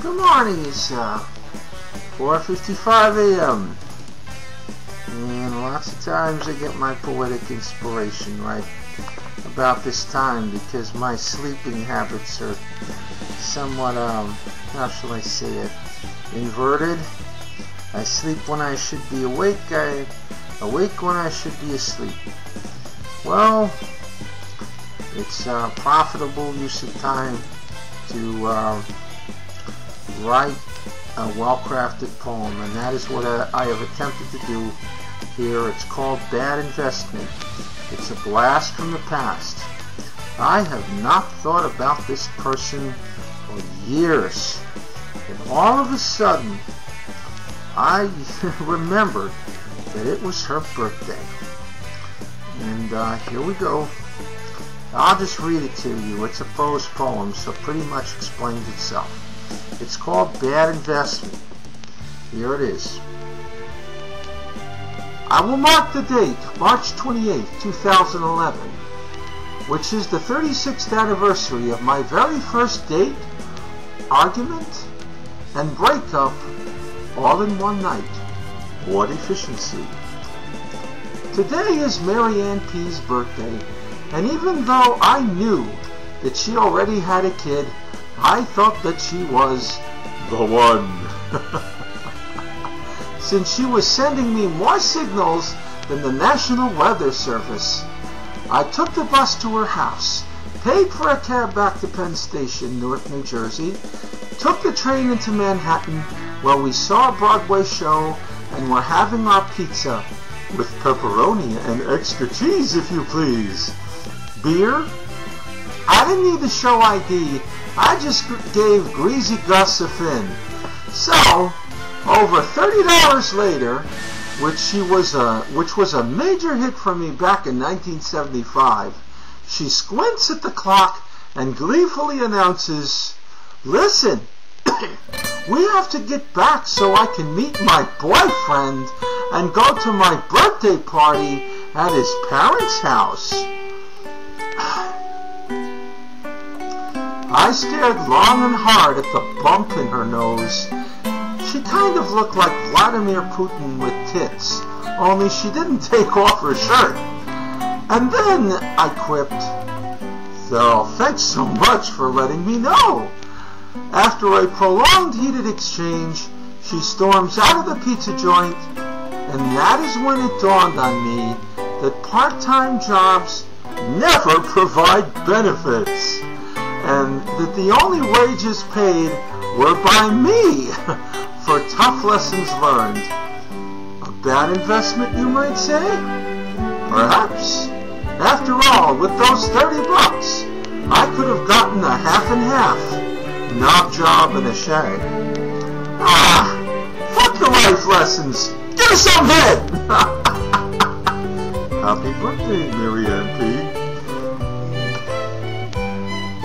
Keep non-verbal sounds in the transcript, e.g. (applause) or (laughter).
Good morning, it's uh, 4.55 a.m. And lots of times I get my poetic inspiration right about this time because my sleeping habits are somewhat, um, how shall I say it, inverted. I sleep when I should be awake, I awake when I should be asleep. Well, it's a profitable use of time to uh, write a well-crafted poem, and that is what I have attempted to do here. It's called Bad Investment. It's a blast from the past. I have not thought about this person for years, and all of a sudden, I (laughs) remembered that it was her birthday. And uh, here we go. I'll just read it to you. It's a prose poem, so pretty much explains itself. It's called Bad Investment. Here it is. I will mark the date, March 28, 2011, which is the 36th anniversary of my very first date, argument, and breakup all in one night. What efficiency. Today is Mary Ann P's birthday, and even though I knew that she already had a kid, I thought that she was the one. Since she was sending me more signals than the National Weather Service, I took the bus to her house, paid for a cab back to Penn Station, Newark, New Jersey, took the train into Manhattan where we saw a Broadway show and were having our pizza with pepperoni and extra cheese if you please. Beer? I didn't need the show ID. I just gave Greasy Gus a fin. So, over $30 later, which she was a which was a major hit for me back in 1975, she squints at the clock and gleefully announces, "Listen, (coughs) we have to get back so I can meet my boyfriend and go to my birthday party at his parents' house." I stared long and hard at the bump in her nose. She kind of looked like Vladimir Putin with tits, only she didn't take off her shirt. And then I quipped, So thanks so much for letting me know. After a prolonged heated exchange, she storms out of the pizza joint, and that is when it dawned on me that part-time jobs never provide benefits and that the only wages paid were by me (laughs) for tough lessons learned. A bad investment, you might say? Perhaps. After all, with those 30 bucks, I could have gotten a half and half, knob job and a shag. Ah, fuck the life lessons. Give us some head. (laughs) Happy birthday, Mary P.